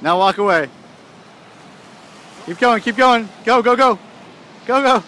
Now walk away. Keep going, keep going. Go, go, go. Go, go.